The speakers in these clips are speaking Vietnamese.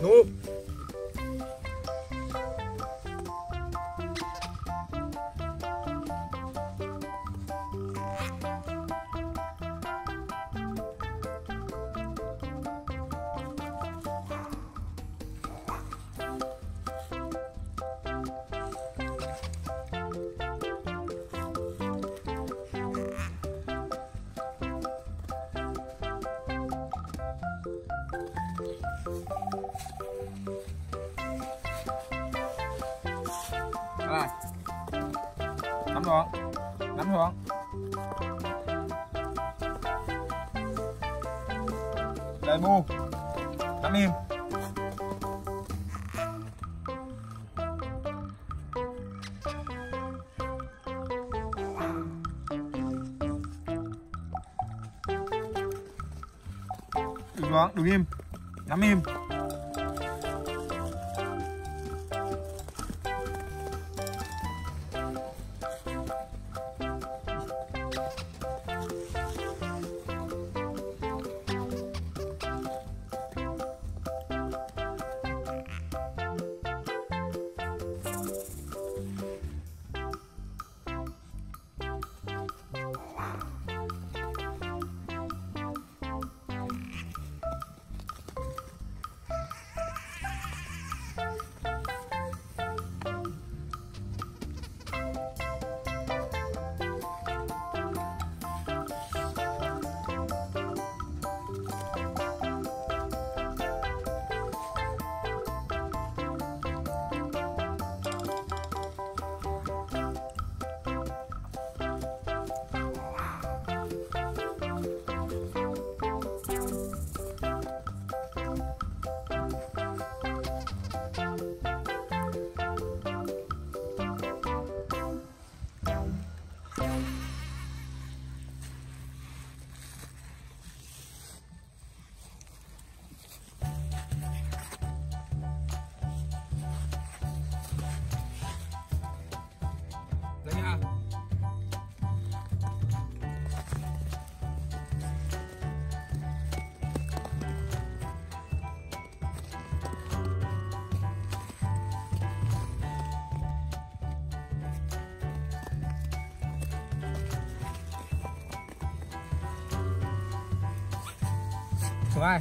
Nope. Đây Nắm xuống Nắm xuống Đây bu. Nắm im. Đừng xuống, đừng im. Nắm im. Xuống ai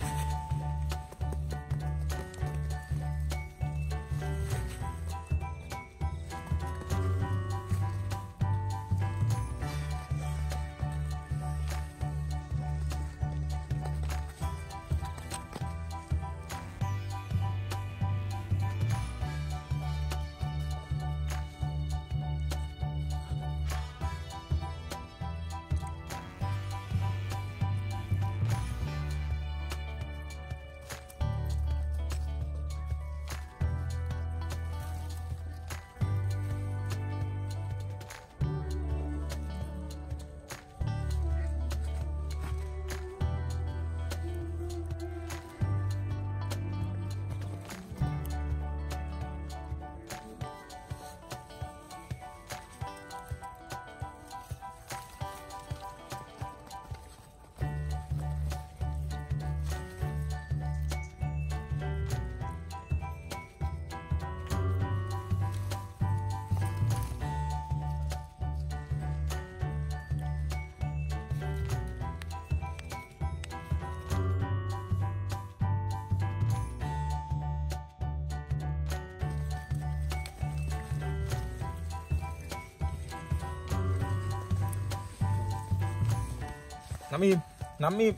Nắm im Nắm im.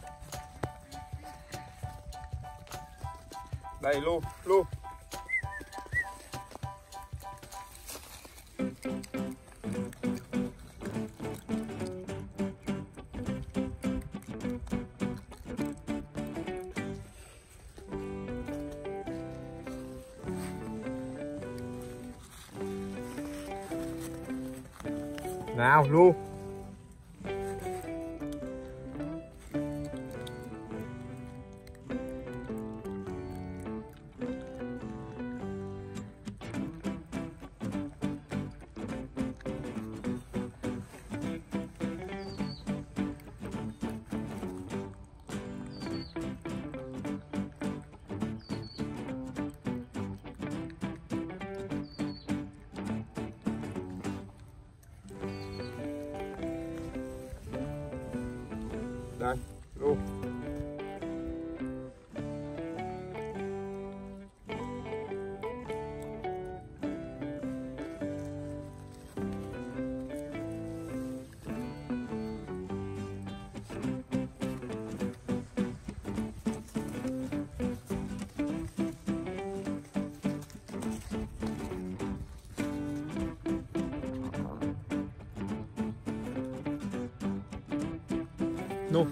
Đây lu lu. Nào lu. No.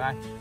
Bye.